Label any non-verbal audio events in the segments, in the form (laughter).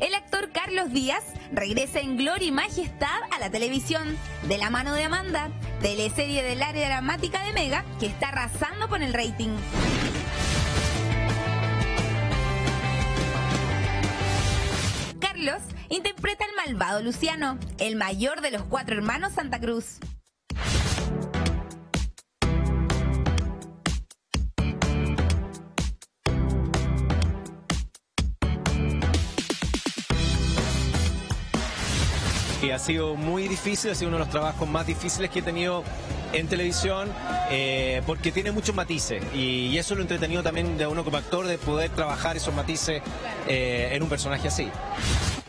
El actor Carlos Díaz regresa en gloria y majestad a la televisión, de la mano de Amanda, teleserie del área dramática de Mega, que está arrasando con el rating. Carlos interpreta al malvado Luciano, el mayor de los cuatro hermanos Santa Cruz. Y ha sido muy difícil, ha sido uno de los trabajos más difíciles que he tenido en televisión, eh, porque tiene muchos matices. Y, y eso es lo entretenido también de uno como actor, de poder trabajar esos matices eh, en un personaje así.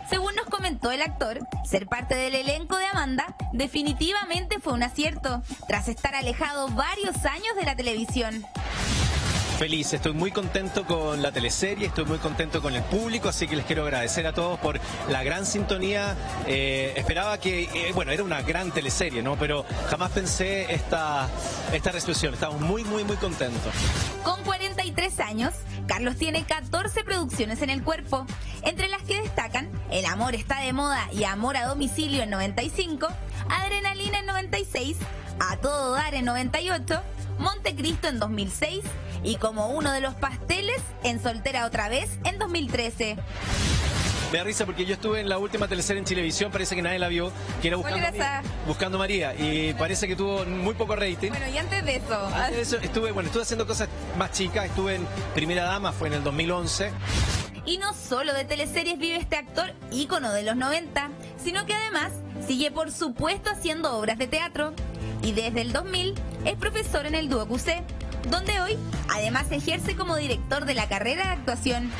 Según nos comentó el actor, ser parte del elenco de Amanda definitivamente fue un acierto, tras estar alejado varios años de la televisión. Feliz, estoy muy contento con la teleserie, estoy muy contento con el público, así que les quiero agradecer a todos por la gran sintonía. Eh, esperaba que, eh, bueno, era una gran teleserie, ¿no? Pero jamás pensé esta, esta resolución. Estamos muy, muy, muy contentos. Con 43 años, Carlos tiene 14 producciones en el cuerpo, entre las que destacan El amor está de moda y Amor a domicilio en 95, Adrenalina en 96, A todo dar en 98, Montecristo en 2006 y como uno de los pasteles en Soltera otra vez en 2013. Me da risa porque yo estuve en la última teleserie en Televisión, parece que nadie la vio, que era Buscando, ¿Cuál era esa? Buscando María, y parece que tuvo muy poco rating. Bueno, y antes de eso, Antes de eso, estuve, bueno, estuve haciendo cosas más chicas, estuve en Primera Dama, fue en el 2011. Y no solo de teleseries vive este actor ícono de los 90, sino que además sigue por supuesto haciendo obras de teatro. Y desde el 2000 es profesor en el Duo QC, donde hoy además ejerce como director de la carrera de actuación.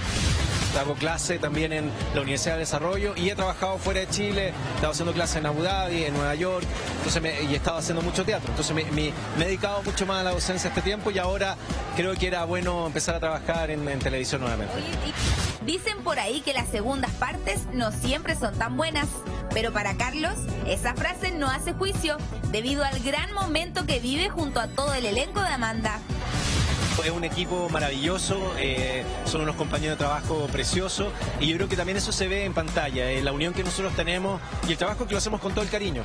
Hago clase también en la Universidad de Desarrollo y he trabajado fuera de Chile, he estado haciendo clases en Abu Dhabi, en Nueva York, entonces me, y he estado haciendo mucho teatro. Entonces me, me- me he dedicado mucho más a la docencia este tiempo y ahora creo que era bueno empezar a trabajar en, en televisión nuevamente. Dicen por ahí que las segundas partes no siempre son tan buenas, pero para Carlos esa frase no hace juicio debido al gran momento que vive junto a todo el elenco de Amanda. Es un equipo maravilloso, eh, son unos compañeros de trabajo preciosos y yo creo que también eso se ve en pantalla, eh, la unión que nosotros tenemos y el trabajo que lo hacemos con todo el cariño.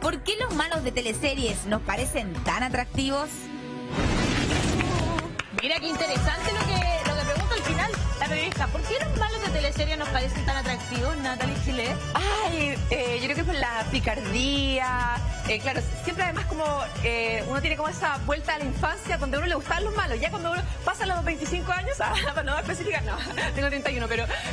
¿Por qué los malos de teleseries nos parecen tan atractivos? Mira qué interesante lo que, final la periodista. ¿Por qué los malos de teleserie nos parecen tan atractivos, Natalie Chile? Ay, eh, yo creo que por la picardía. eh, claro, siempre además como eh, uno tiene como esa vuelta a la infancia donde a uno le gustaban los malos. Ya cuando uno pasa los 25 años, ah, (laughs) para no especificar, no, (laughs) tengo 31, pero (laughs)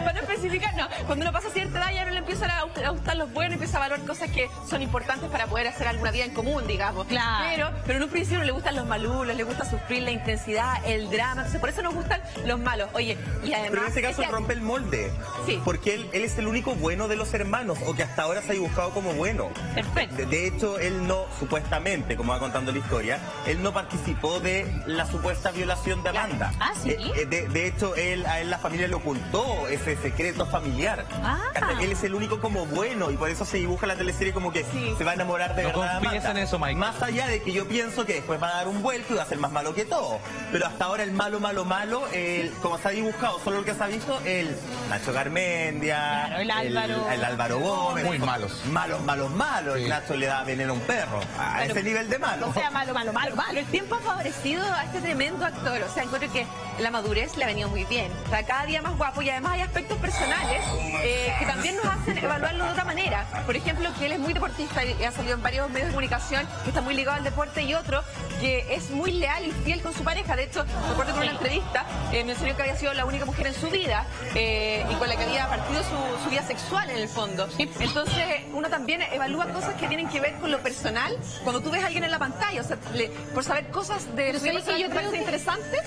para no especificar, no. Cuando uno pasa cierta edad ya no le empiezan a gust- a gustar los buenos, empieza a valorar cosas que son importantes para poder hacer alguna vida en común, digamos. Claro. Pero, pero en un principio le gustan los malulos, le gusta sufrir la intensidad, el drama. Entonces por eso nos gustan los malos. Oye, y además... Pero en este caso ese- rompe el molde. Sí. Porque él, él es el único bueno de los hermanos, o que hasta ahora se ha dibujado como bueno. Perfecto. De, de hecho, él no, supuestamente, como va contando la historia, él no participó de la supuesta violación de Amanda. Ah, ¿sí? Eh, eh, de, de hecho, él, a él la familia le ocultó ese secreto familiar. Ah. Él es el único como bueno y por eso se dibuja la teleserie como que Sí. se va a enamorar de No verdad. de Amanda. en eso, Mike. Más allá de que yo pienso que después va a dar un vuelco y va a ser más malo que todo. Pero hasta ahora el malo, malo, malo, el, como se ha dibujado, solo lo que se ha visto, el Nacho Garmendia, Claro, el Álvaro. el, Álvaro Gómez. Muy malos. Malos, malos, malos. Sí. El Nacho le da veneno a un perro. A ese nivel de malo. O sea, malo, malo, malo, malo. El tiempo ha favorecido a este tremendo actor. O sea, encuentro que la madurez le ha venido muy bien. Está cada día más guapo y además hay aspectos personales eh, que también nos hacen evaluarlo de otra manera. Por ejemplo, que él es muy deportista y ha salido en varios medios de comunicación que está muy ligado al deporte y otro que es muy leal y fiel con su pareja. De hecho, recuerdo que en una entrevista eh, mencionó que había sido la única mujer en su vida eh, y con la que había partido su, su vida sexual en el fondo. Entonces, uno también evalúa cosas que tienen que ver con lo personal cuando tú ves a alguien en la pantalla. O sea, le- por saber cosas de Pero su vida Yo creo que- interesantes.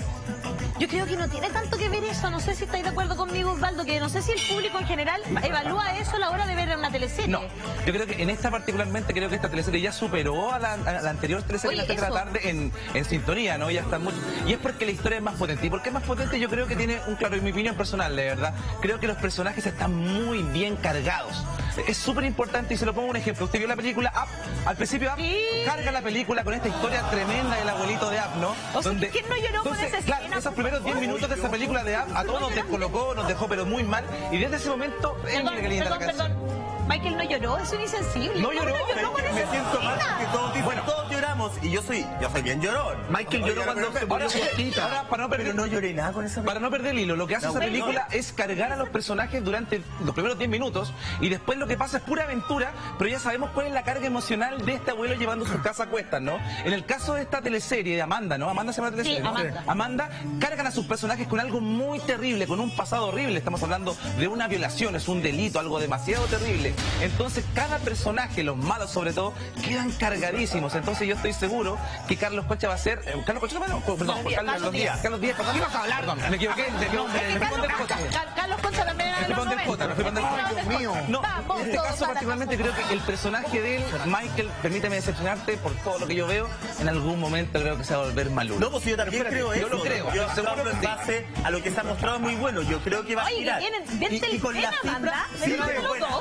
Yo creo que no tiene tanto que ver eso. No sé si estáis de acuerdo conmigo, Osvaldo, que no sé si el público en general evalúa eso a la hora de ver una teleserie. No, yo creo que en esta particularmente, creo que esta teleserie ya superó a la, a la anterior teleserie Oye, las 3 de la eso. tarde en, en sintonía, ¿no? Ya está muy... Y es porque la historia es más potente. ¿Y por qué es más potente? Yo creo que tiene un claro, en mi opinión personal, de verdad. Creo que los personajes están muy bien cargados. es súper importante y se lo pongo un ejemplo. Usted vio la película Up, al principio Up, Sí. carga la película con esta historia tremenda del abuelito de Up, ¿no? O sea, ¿quién no lloró con esa claro, escena, esos primeros 10 favor? minutos de esa película de Up a todos nos descolocó, nos dejó pero muy mal y desde ese momento, Perdón, linda perdón, la canción. perdón. Michael no lloró, es un insensible. No ¿Cómo lloró, lloró con Me siento mal porque todos dicen, Bueno. todos lloramos y yo soy, yo soy bien llorón. Michael lloró cuando se Ahora, murió Cosita. ahora, para no perder, Pero no lloré nada con esa Para no perder el hilo, lo que hace No, esa película es cargar a los personajes durante los primeros 10 minutos y después lo que pasa es pura aventura, pero ya sabemos cuál es la carga emocional de este abuelo llevando su casa a cuestas, ¿no? En el caso de esta teleserie de Amanda, ¿no? Amanda se llama la teleserie. Sí, ¿no? Amanda. Amanda cargan a sus personajes con algo muy terrible, con un pasado horrible. Estamos hablando de una violación, es un delito, algo demasiado terrible. Entonces, cada personaje, los malos sobre todo, quedan cargadísimos. Entonces, yo estoy seguro que Carlos Concha va a ser. eh, Carlos Concha, no, perdón, Carlos, Díaz. Carlos Díaz, perdón. ¿Qué vas a hablar? Me equivoqué, Concha también No, en este caso la particularmente creo que el personaje de él, Michael, permíteme decepcionarte por todo lo que yo veo, en algún momento creo que se va a volver maluco. No, pues yo también Espérate, creo yo eso. lo creo, Yo seguro que en base a lo que se ha mostrado muy bueno. Yo creo que va a Oye, girar. tienen bien las televisión, Amanda. cifras,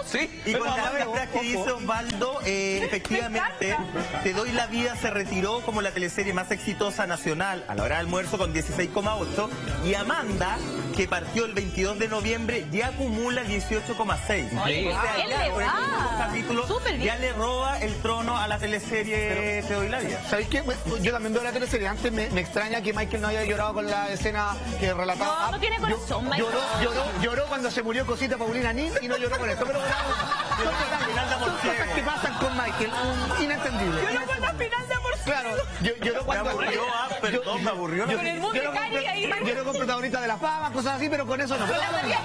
sí. Sí, Y con las cifras que dice Osvaldo, eh, efectivamente, Te doy la vida se retiró como la teleserie más exitosa nacional a la hora del almuerzo con 16,8 y Amanda, que partió el 22 de noviembre, ya acumula 18,6. Increíble. O sea, Bien ya por ya le roba el trono a la teleserie Te doy la vida. ¿Sabéis qué? Pues, Yo también veo la teleserie. Antes me, me extraña que Michael no haya llorado con la escena que relataba. No, no tiene corazón, Yo- Michael. Lloró, lloró, lloró cuando se murió Cosita Paulina Nin y no lloró con esto. Pero bueno, son cosas- son cosas que pasan con Michael. Inentendible. Lloró con la final de amor. Claro, yo, lloró Me cuando... aburrió, ah, perdón, me aburrió. Con el mundo con, Cari ahí. lloró con protagonista de la fama, cosas así, pero con eso no. La María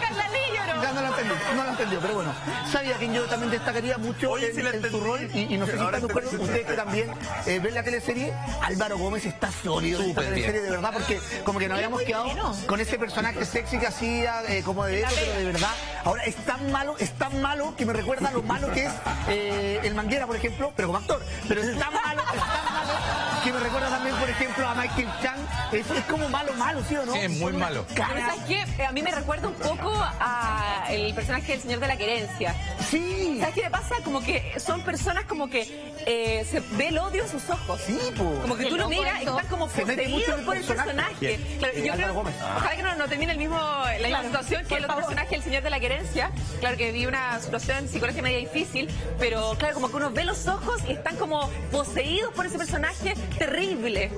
lloró. ya no lo entendí, no lo entendió, pero bueno. Sabía que yo también destacaría mucho Oye, la entendí. rol y, y no sé si Ahora están de acuerdo entendí. ustedes que también eh, ven la teleserie. Álvaro Gómez está sólido en esta teleserie, de verdad, porque como que nos habíamos quedado con ese personaje sexy que hacía, eh, como de eso, pero de verdad. Ahora es tan malo, es tan malo que me recuerda lo malo que es eh, el Manguera, por ejemplo, pero como actor. Pero es tan malo, es tan malo que me recuerda también, por ejemplo, a Michael Chang. Es, es como malo, malo, ¿sí o no? Sí, es muy malo. Pero ¿sabes qué? Eh, A mí me recuerda un poco a el personaje del Señor de la Querencia. Sí. ¿Sabes qué me pasa? Como que son personas como que eh, se ve el odio en sus ojos. Sí, po. Como que tú lo miras y están como poseídos por el personaje. Claro, Eh, yo creo, Gómez. ojalá que no, no termine el mismo, la misma Claro, situación que por el otro favor. personaje, el Señor de la Querencia. Claro que vi una situación psicológica media difícil, pero claro, como que uno ve los ojos y están como poseídos por ese personaje terrible.